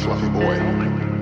fluffy boy.